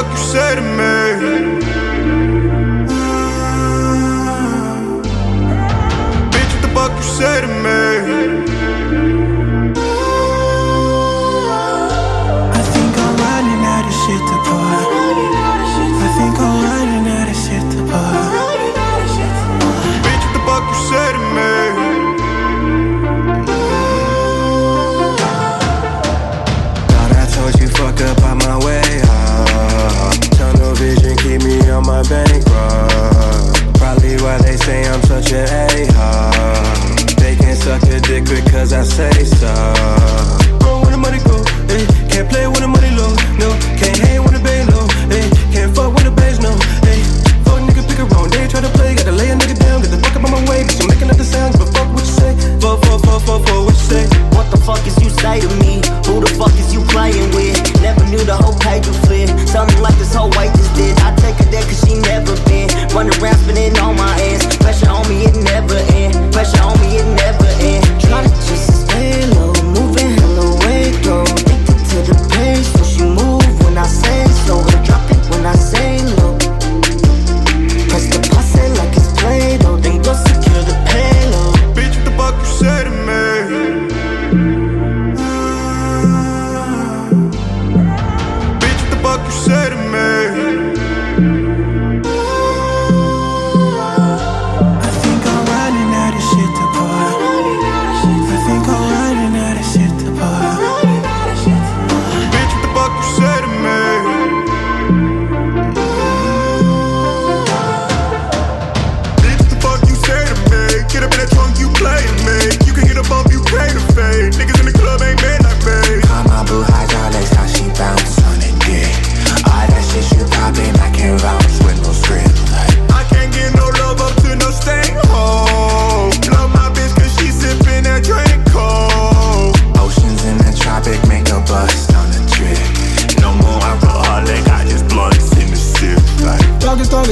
Uçak düşer mi? Bitch the bak düşer mi? face up. The money go, eh? Can't play when the money low, no.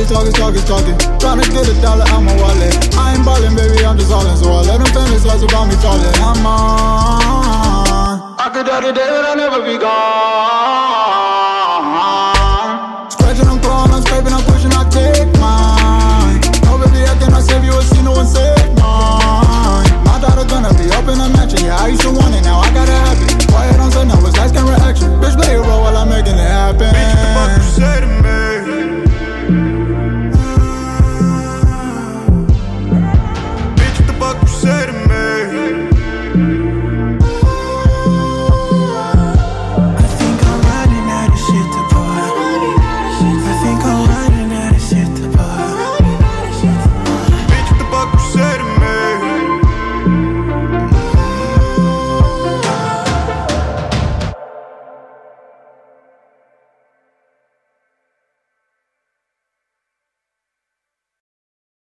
always talking, talking, talking. Trying get a dollar out my wallet. I ain't ballin', baby, I'm just hollin'. So I let them fantasize about me falling. I'm on. I could die today, but I'll never be gone.